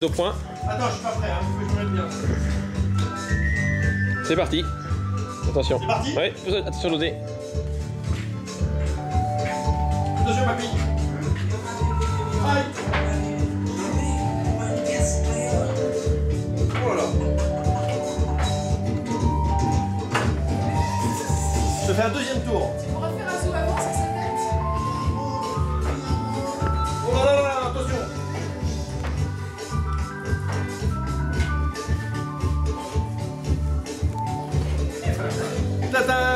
Au point. Attends, je suis pas prêt, hein, faut que je me mette bien. C'est parti. Attention. C'est parti Ouais, attention l'osé. Attention, papy. Aïe Voilà. Je fais un deuxième tour. ださい。